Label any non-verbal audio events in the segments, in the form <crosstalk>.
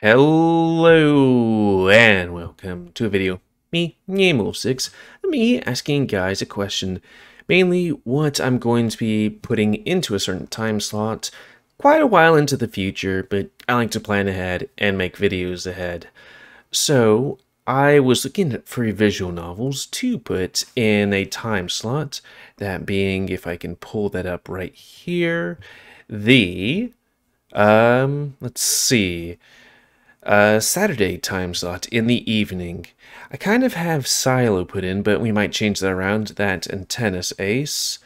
Hello and welcome to a video. Me, Wolf6, me asking guys a question. Mainly what I'm going to be putting into a certain time slot quite a while into the future, but I like to plan ahead and make videos ahead. So I was looking for visual novels to put in a time slot, that being, if I can pull that up right here, the, um, let's see, uh, Saturday time slot in the evening. I kind of have Silo put in, but we might change that around, that and Tennis Ace.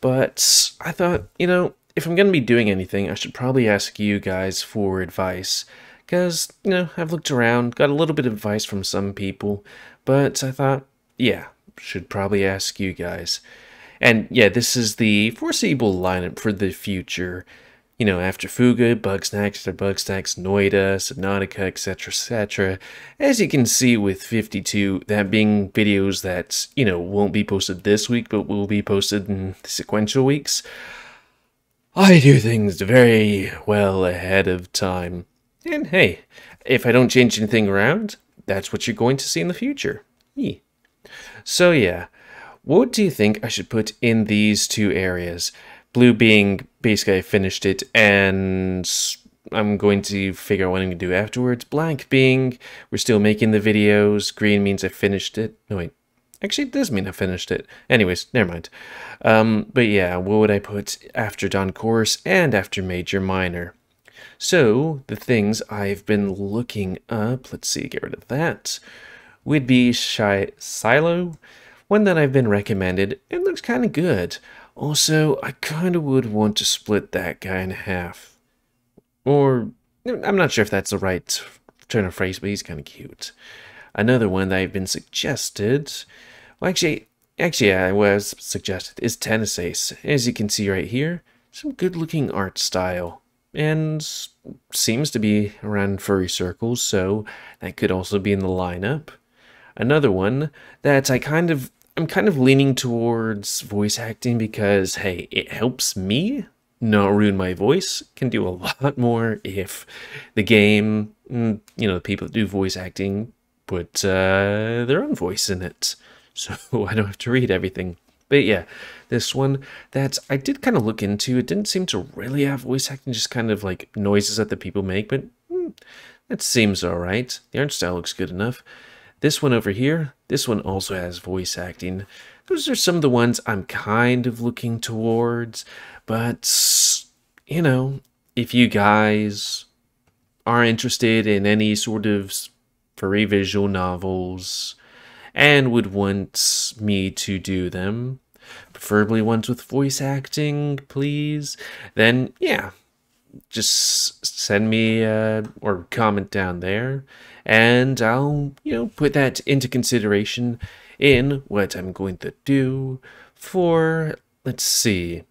But I thought, you know, if I'm going to be doing anything, I should probably ask you guys for advice. Because, you know, I've looked around, got a little bit of advice from some people, but I thought, yeah, should probably ask you guys. And yeah, this is the foreseeable lineup for the future you know, after Fuga, Bugsnax, Bugsnax, Noita, Subnautica, etc., etc. As you can see with 52, that being videos that, you know, won't be posted this week, but will be posted in sequential weeks, I do things very well ahead of time. And hey, if I don't change anything around, that's what you're going to see in the future. So yeah, what do you think I should put in these two areas? Blue being basically I finished it and I'm going to figure out what I'm going to do afterwards. Black being we're still making the videos. Green means I finished it. No, wait. Actually, it does mean I finished it. Anyways, never mind. Um, but yeah, what would I put after Dawn Chorus and after Major Minor? So, the things I've been looking up, let's see, get rid of that, would be Shy Silo, one that I've been recommended. It looks kind of good. Also, I kind of would want to split that guy in half. Or, I'm not sure if that's the right turn of phrase, but he's kind of cute. Another one that I've been suggested, well, actually, actually, I was suggested, is Tennis Ace. As you can see right here, some good-looking art style. And seems to be around furry circles, so that could also be in the lineup. Another one that I kind of I'm kind of leaning towards voice acting because, hey, it helps me not ruin my voice. Can do a <laughs> lot more if the game, mm, you know, the people that do voice acting put uh, their own voice in it. <laughs> So I don't have to read everything. But yeah, this one that I did kind of look into, it didn't seem to really have voice acting, just kind of like noises that the people make, but mm, that seems alright. The art style looks good enough. This one over here, this one also has voice acting. Those are some of the ones I'm kind of looking towards, but, you know, if you guys are interested in any sort of furry visual novels and would want me to do them, preferably ones with voice acting, please, then yeah, just send me uh, or comment down there and I'll, you know, put that into consideration in what I'm going to do for, let's see,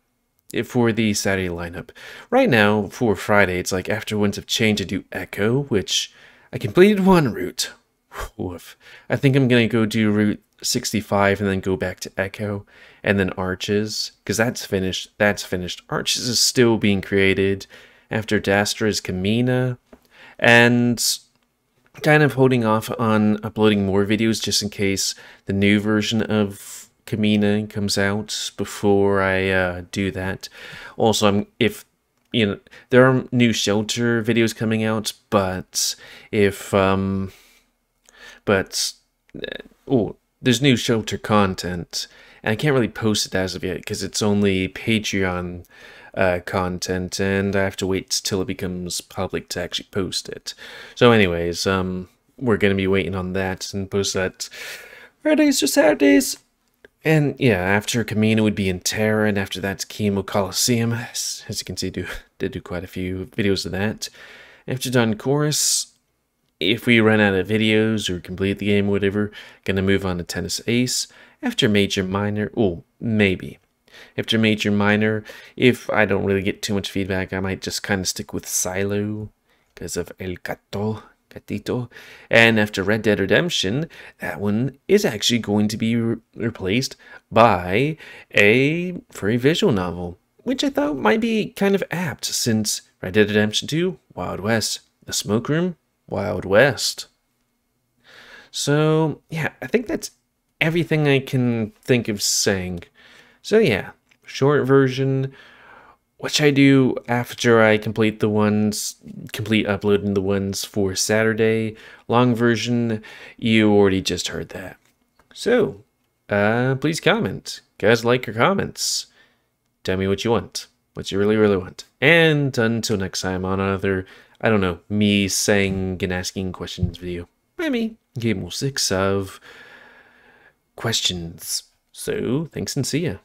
for the Saturday lineup. Right now, for Friday, it's like after Winds of Change, I do Echo, which I completed one route. Woof. I think I'm going to go do Route 65 and then go back to Echo and then Arches, because that's finished. That's finished. Arches is still being created after Dastra's Camina, and kind of holding off on uploading more videos just in case the new version of Camina comes out before I uh, do that. Also, I'm if you know there are new shelter videos coming out, but if um, but oh, there's new shelter content, and I can't really post it as of yet because it's only Patreon uh, content, and I have to wait till it becomes public to actually post it. So, anyways, um, we're gonna be waiting on that and post that Fridays or Saturdays. And yeah, after Camino would be in Terra, and after that's Kemo Coliseum. As, you can see, do did do quite a few videos of that. After Dawn Chorus, if we run out of videos or complete the game or whatever, gonna move on to Tennis Ace. After Major Minor, oh, maybe. After Major Minor, if I don't really get too much feedback, I might just kind of stick with Silo because of El Gato, Gatito. And after Red Dead Redemption, that one is actually going to be re replaced by a furry visual novel, which I thought might be kind of apt since Red Dead Redemption 2, Wild West, The Smoke Room, Wild West. So, yeah, I think that's everything I can think of saying. So, yeah, short version, which I do after I complete the ones, complete uploading the ones for Saturday. Long version, you already just heard that. So, uh, please comment. Guys, like your comments. Tell me what you want, what you really, really want. And until next time on another, I don't know, me saying and asking questions video. By me, Game 6 of questions. So, thanks and see ya.